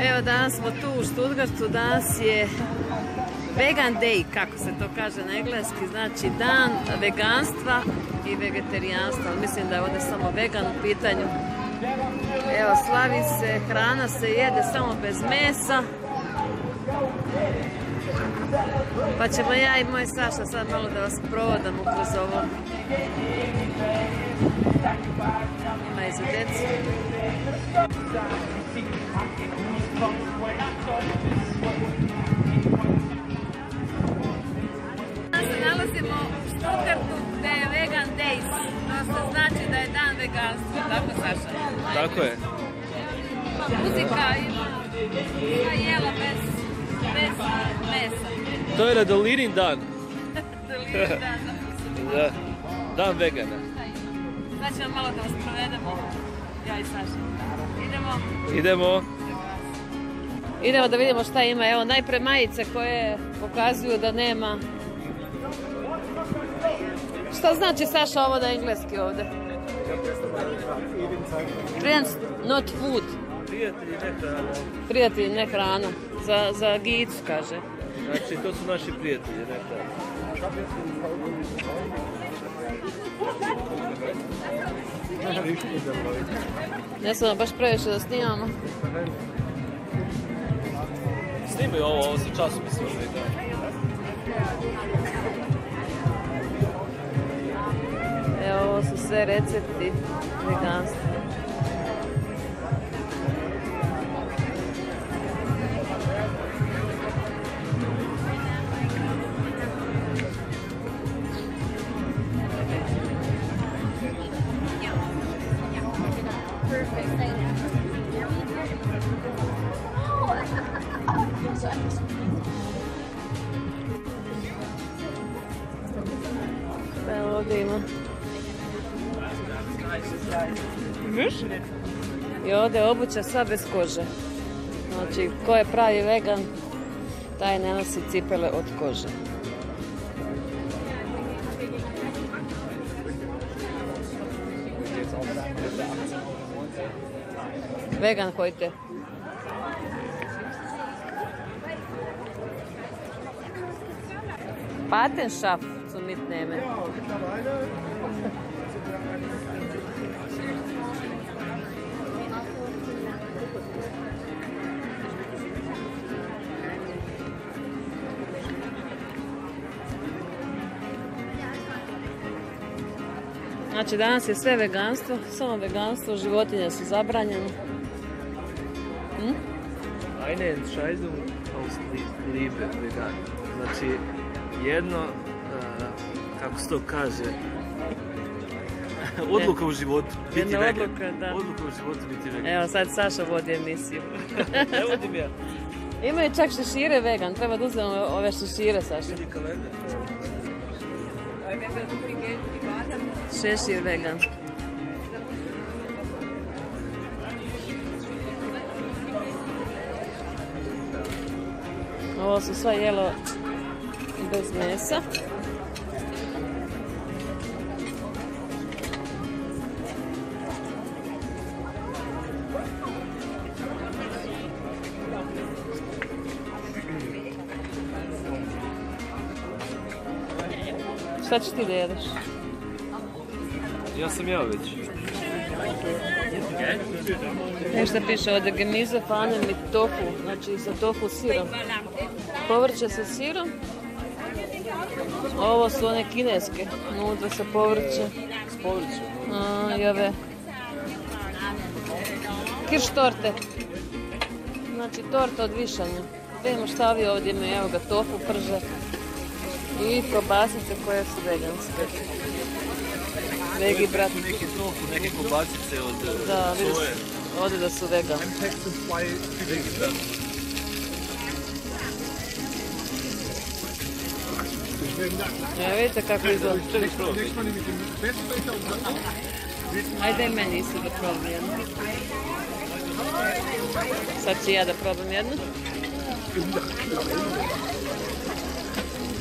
Evo danas smo tu u Stuttgartu, danas je Vegan Day, kako se to kaže na engleski, znači dan veganstva i vegetarijanstva, mislim da je ovdje samo vegan u pitanju. Evo, slavi se, hrana se jede samo bez mesa. Pa ćemo ja i moj Saša sad malo da vas provodamo kroz ovo. Ima i za djecu. Danas se nalazimo u Stuttgartu gdje je Vegan Days. To se znači da je dan veganstva, tako Saša? Tako je. Muzika ima sva jela bez, bez mesa. To je Radolinin dan. Deliri dan. Da. Dan vegana. Sad ćemo malo da vas provedemo, ja i Saša. Idemo. Idemo. Idemo da vidimo šta ima. Evo najpre majice koje pokazuju da nema... Šta znači Saša ovo na engleski ovdje? Friends, not food. Prijatelji neka. Prijatelji, ne hrana. Za, za gicu, kaže. Znači, to su naši prijatelji. Ne smemo baš previše da snimamo. Snimaj ovo, ovo se časopis da. Evo, ovo su sve recepti veganstva. Evo I ovdje je obuća sva bez kože. Znači, ko je pravi vegan, taj ne nosi cipele od kože. Vegan heute. Patenschaft zum Mitnehmen. Znači danas je sve veganstvo, samo veganstvo, životinje su zabranjene. Hm? Eine Entscheidung aus Liebe vegan. Znači, jedno, uh, kako se to kaže, odluka u životu. Biti Jedna vegan. odluka, da. Odluka u životu biti vegan. Evo sad Saša vodi emisiju. Ne vodim ja. Imaju čak šešire vegan, treba da uzmemo ove šešire Saša. Vidi kalendar. Šešir vegan. Ovo su sva jelo bez mesa. Šta ćeš ti da jedeš? Ja sam ja već. Nešto piše ovdje gemize, panem i tofu, znači sa tofu sirom. Povrće sa sirom. Ovo su one kineske, nude sa povrće. S povrćem. A, I ove kirš torte. Znači torta od višanja. Vidimo šta ovi ovdje imaju, evo ga tofu prže. I kobasice koje su veganske. Vegi brat. Neki tofu, neke kobasice od eh, Da, vidiš, soje. ovdje da su vegan. Vegi brat. Ja, vidite kako izgleda. Ajde meni isto da probam jednu. Sad ću ja da probam jednu.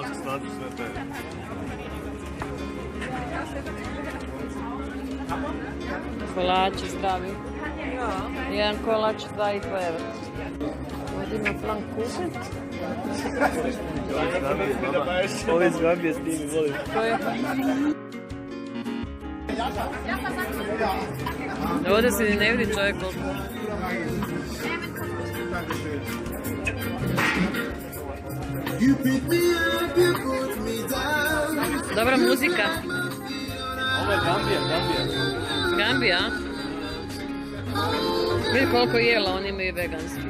sve salate, sve te. Kolači zdravi. Jedan kolač 2,5 evra. Ovdje ima plan kupit. Ovo iz Gambije snimi, volim. To je... Ovdje se ni ne vidi čovjek koliko. Dobra muzika. Ovo je Gambija, Gambija. Gambija. Vidi koliko jela oni imaju veganski.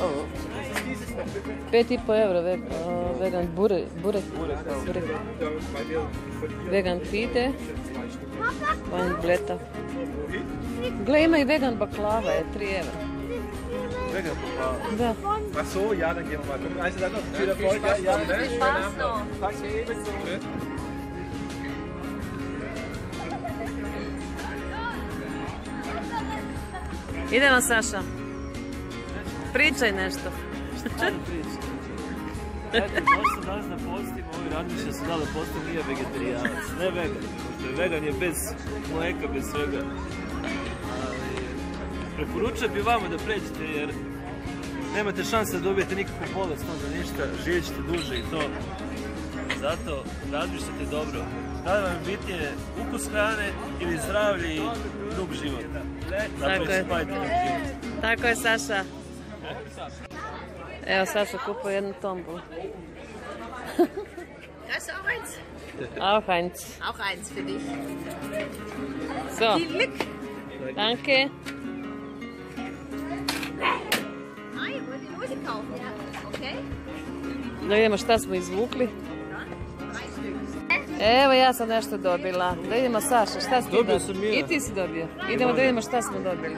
Ovo. Pet i po eura ve- vegan burek, burek, burek. Vegan pide, van bleta. Gle, ima i vegan baklava, je 3 evra. Vegan poplava. Da. Ach so, ja, dann gehen wir mal gucken. Also dann noch viel Erfolg. Ja, ja, ne? Schönen Abend noch. Danke ebenso. Idemo Saša. Pričaj nešto. Ajde priča. Ajde, došli danas da postimo, ovi radniče su dali posto nije vegetarijanac, ne vegan. Pošto je vegan je bez mlijeka, bez svega. Ali, preporučujem bi vama da pređete jer nemate šanse da dobijete nikakvu bolest, onda ništa, živjet ćete duže i to. Zato razmišljate dobro. Da li vam je bitnije ukus hrane ili zdravlje i dug život? Tako je. Napravite spajte dug život. Tako je Saša. Evo Saša kupuje jednu tombolu. Das ist auch eins. Auch eins. Auch eins für dich. So, Viel Glück. danke. Okay. Da vidimo šta smo izvukli. Evo ja sam nešto dobila. Da vidimo Saša, šta si ti Dobio sam ja. I ti si dobio. Idemo da vidimo šta smo dobili.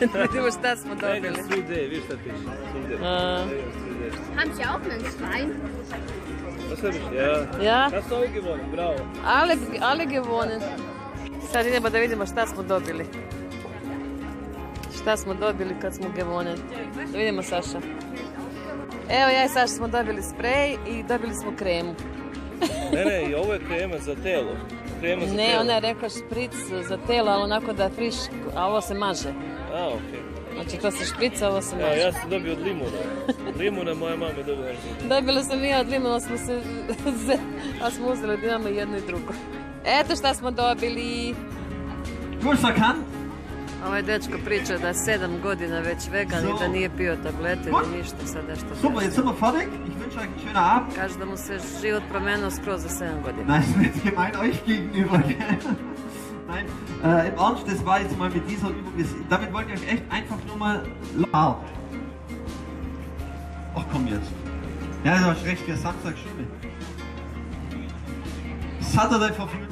Vidimo šta smo dobili. Vegan 3D, vidiš šta piše? 3D. A. Vegan 3D. Haben Sie auch einen Schwein? Was hab ich? Ja. Ja, gewonnen, bravo. ali, ali gewonnen. Sad idemo da vidimo šta smo dobili. Šta smo dobili kad smo gewonnen. Da vidimo Saša. Evo ja i Saša smo dobili sprej i dobili smo kremu. Ne, ne, i ovo je krema za telo. Krema za Ne, telo. ona je rekla špric za telo, ali onako da friš, a ovo se maže. A, okej. Znači to se šprica, ovo se Evo, maže. ja sam dobio od limuna. Limuna moja mama je dobila. Dobila sam i ja od limuna, smo se, a smo uzeli da imamo jedno i drugo. Eto šta smo dobili. Verkannt. Ovaj dečko priča da je sedam godina već vegan i da nije pio tablete ni ništa, sad nešto Super, sind wir fertig. Ich wünsche euch einen schönen Abend. Kaže da mu se život promenio skroz za sedam godina. Nein, das jetzt gemein euch gegenüber. Äh, im Ernst, das war jetzt mal mit dieser Übung. Das, damit wollte ich euch echt einfach nur mal. Ach komm jetzt. Ja, das war schlecht, der Samstag Schule. Saturday for Future.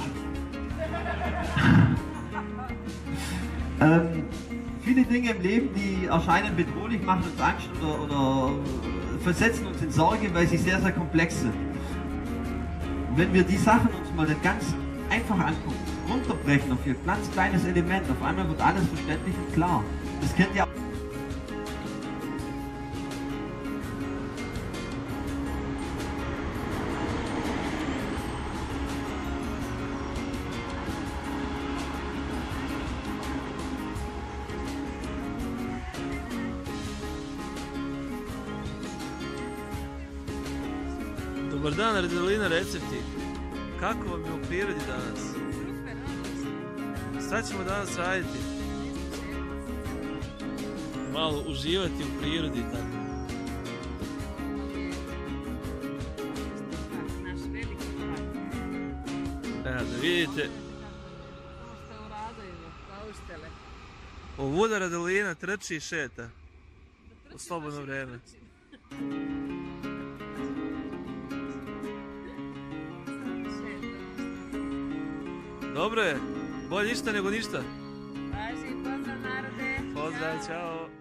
ähm, viele Dinge im Leben, die erscheinen bedrohlich, machen uns Angst oder, oder versetzen uns in Sorge, weil sie sehr, sehr komplex sind. wenn wir die Sachen uns mal ganz einfach angucken, runterbrechen auf ihr ganz kleines Element. Auf einmal wird alles verständlich und klar. Das kennt ihr auch. Dobar dan, Radilina Recepti. Kako vam je u prirodi danas? Šta ćemo danas raditi? Malo uživati u prirodi tako. Evo da vidite, ovuda Radilina trči i šeta. U slobodno vrijeme. Dobro je, bolje ništa nego ništa. Važi, pozdrav narode. Pozdrav, čao.